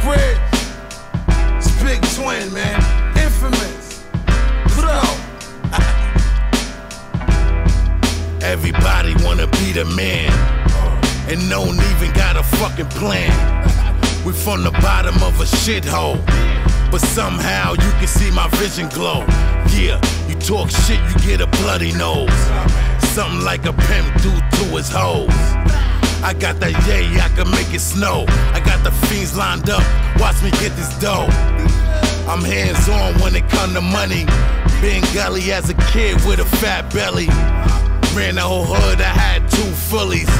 spread. It's Big Twin, man. Infamous. What up? Everybody wanna be the man. And don't even got a fucking plan. We from the bottom of a shithole. But somehow you can see my vision glow. Yeah, you talk shit, you get a bloody nose. Something like a pimp do to his hoes. I got that yay, I can make it snow. I got the fiends lined up, watch me get this dough. I'm hands on when it come to money. Being gully as a kid with a fat belly. Ran the whole hood, I had two fullies.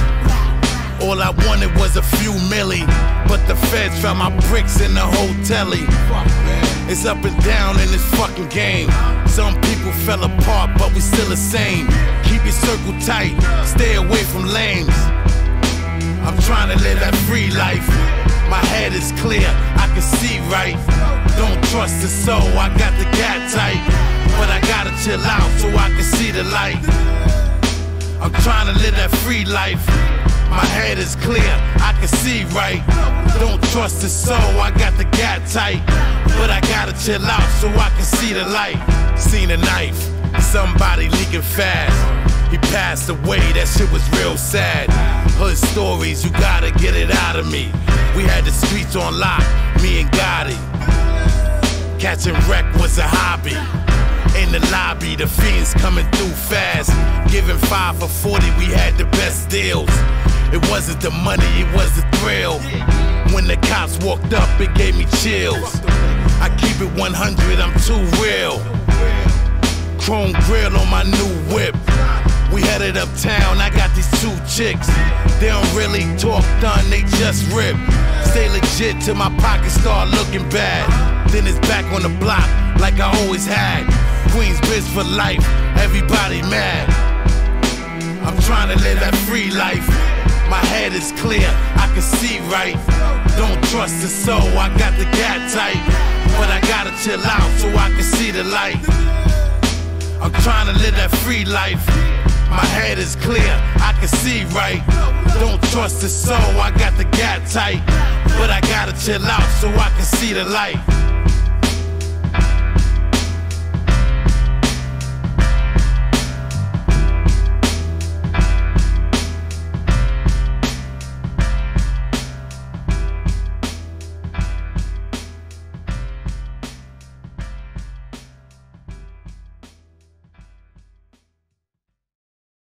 All I wanted was a few milli, but the feds found my bricks in the hotelly. It's up and down in this fucking game. Some people fell apart, but we still the same. Keep your circle tight, stay away from lames. Trust the soul, I got the gat tight. But I gotta chill out so I can see the light. I'm trying to live that free life. My head is clear, I can see right. Don't trust the soul, I got the gat tight. But I gotta chill out so I can see the light. Seen a knife, somebody leaking fast. He passed away, that shit was real sad. Hood stories, you gotta get it out of me. We had the streets on lock, and. Catching wreck was a hobby. In the lobby, the fiends coming through fast. Giving five for 40, we had the best deals. It wasn't the money, it was the thrill. When the cops walked up, it gave me chills. I keep it 100, I'm too real. Chrome grill on my new whip. Headed uptown, I got these two chicks. They don't really talk done, they just rip. Stay legit till my pockets start looking bad. Then it's back on the block like I always had. Queens bitch for life, everybody mad. I'm trying to live that free life. My head is clear, I can see right. Don't trust the soul, I got the gat tight. But I gotta chill out so I can see the light. I'm trying to live that free life. My head is clear, I can see right. Don't trust the soul, I got the gat tight. But I gotta chill out so I can see the light.